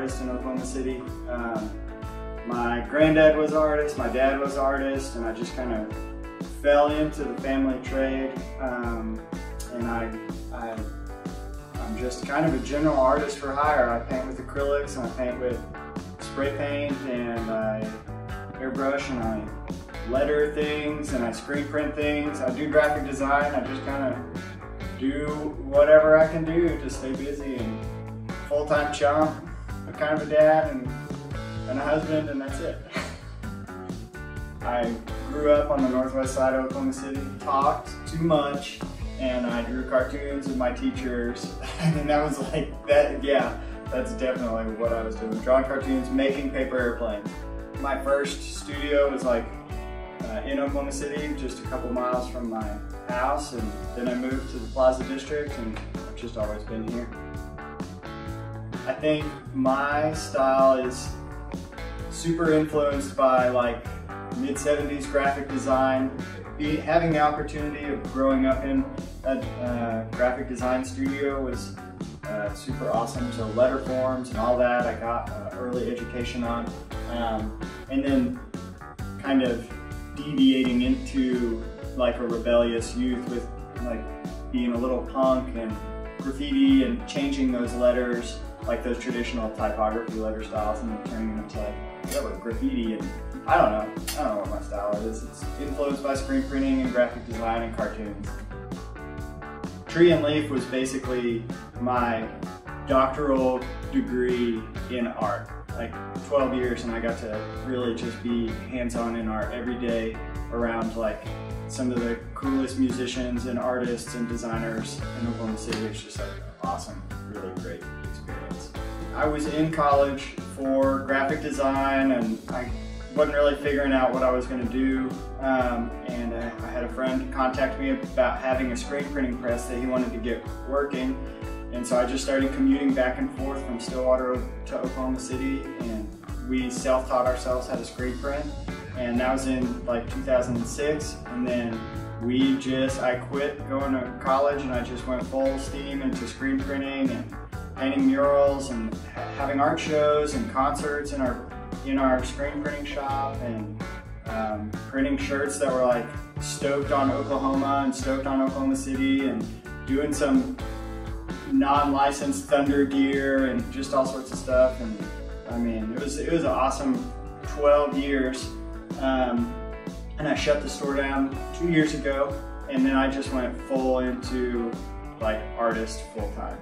artist in Oklahoma City. Um, my granddad was an artist, my dad was an artist, and I just kind of fell into the family trade. Um, and I, I, I'm just kind of a general artist for hire. I paint with acrylics and I paint with spray paint and I airbrush and I letter things and I screen print things. I do graphic design. I just kind of do whatever I can do to stay busy and full-time chum. I'm kind of a dad and, and a husband and that's it. I grew up on the northwest side of Oklahoma City, talked too much, and I drew cartoons with my teachers. and that was like, that, yeah, that's definitely what I was doing. Drawing cartoons, making paper airplanes. My first studio was like uh, in Oklahoma City, just a couple miles from my house, and then I moved to the Plaza District, and I've just always been here. I think my style is super influenced by like mid 70s graphic design, Be, having the opportunity of growing up in a uh, graphic design studio was uh, super awesome. So letter forms and all that, I got uh, early education on. Um, and then kind of deviating into like a rebellious youth with like being a little punk and graffiti and changing those letters, like those traditional typography letter styles and then turning them into like whatever, graffiti and I don't know. I don't know what my style is. It's influenced by screen printing and graphic design and cartoons. Tree and Leaf was basically my doctoral degree in art. Like 12 years and I got to really just be hands-on in art every day around like some of the coolest musicians and artists and designers in Oklahoma City. It's just like awesome, really great experience. I was in college for graphic design and I wasn't really figuring out what I was going to do. Um, and uh, I had a friend contact me about having a screen printing press that he wanted to get working. And so I just started commuting back and forth from Stillwater to Oklahoma City and we self-taught ourselves how to screen print. And that was in like 2006. And then we just, I quit going to college and I just went full steam into screen printing and painting murals and having art shows and concerts in our in our screen printing shop and um, printing shirts that were like stoked on Oklahoma and stoked on Oklahoma City and doing some non-licensed thunder gear and just all sorts of stuff and I mean it was it was an awesome 12 years um, and I shut the store down two years ago and then I just went full into like artist full time.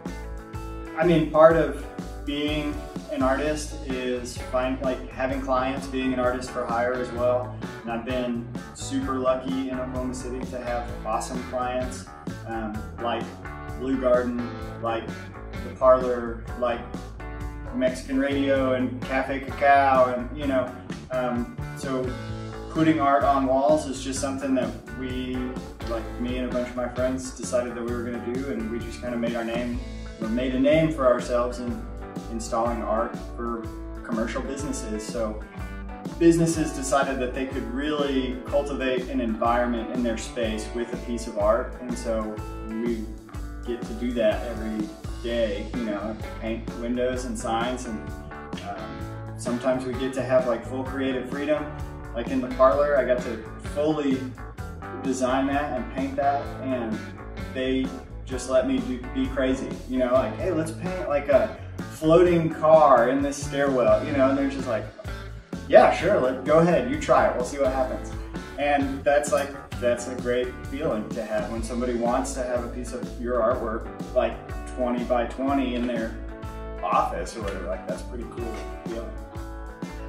I mean part of being an artist is find like having clients, being an artist for hire as well. And I've been super lucky in Oklahoma City to have awesome clients um, like Blue Garden, like the Parlor, like Mexican Radio and Cafe Cacao, and you know, um, so putting art on walls is just something that we, like me and a bunch of my friends, decided that we were going to do, and we just kind of made our name, made a name for ourselves, in installing art for commercial businesses. So businesses decided that they could really cultivate an environment in their space with a piece of art. And so we get to do that every day, you know, paint windows and signs. And sometimes we get to have like full creative freedom. Like in the parlor, I got to fully design that and paint that. And they just let me do, be crazy, you know, like, hey, let's paint like a floating car in this stairwell, you know, and they're just like, yeah, sure, let, go ahead, you try it, we'll see what happens. And that's like, that's a great feeling to have when somebody wants to have a piece of your artwork, like 20 by 20 in their office or whatever, like that's pretty cool feeling.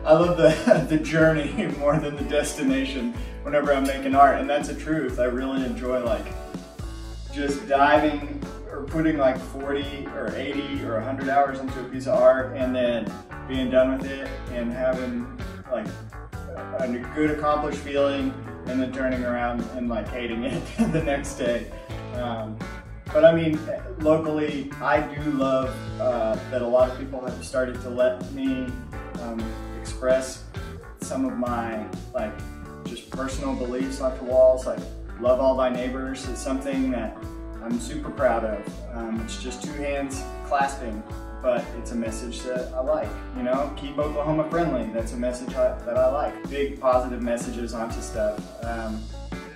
I love the, the journey more than the destination whenever I'm making art, and that's a truth. I really enjoy like just diving or putting like 40 or 80 or 100 hours into a piece of art and then being done with it and having like a good accomplished feeling and then turning around and like hating it the next day. Um, but I mean, locally, I do love uh, that a lot of people have started to let me um, express some of my like just personal beliefs onto walls, like love all thy neighbors is something that I'm super proud of. Um, it's just two hands clasping but it's a message that I like. You know, keep Oklahoma friendly. That's a message I, that I like. Big positive messages onto stuff. Um,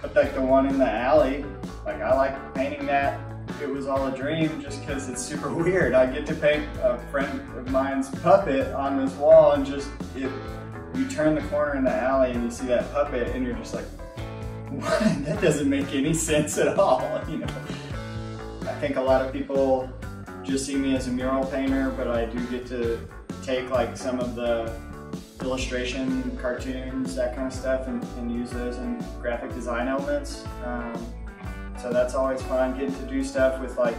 but like the one in the alley, like I like painting that. It was all a dream just because it's super weird. I get to paint a friend of mine's puppet on this wall and just, it, you turn the corner in the alley and you see that puppet and you're just like, what? that doesn't make any sense at all, you know. I think a lot of people just see me as a mural painter, but I do get to take like some of the illustration, cartoons, that kind of stuff, and, and use those in graphic design elements. Um, so that's always fun, getting to do stuff with like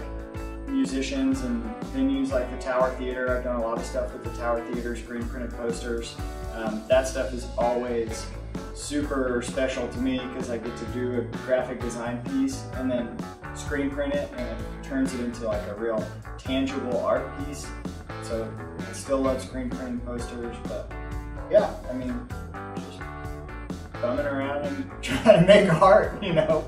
musicians and venues like the Tower Theater. I've done a lot of stuff with the Tower Theater, screen printed posters. Um, that stuff is always super special to me because I get to do a graphic design piece and then screen print it and it turns it into like a real tangible art piece. So I still love screen printing posters, but yeah, I mean, just bumming around and trying to make art, you know.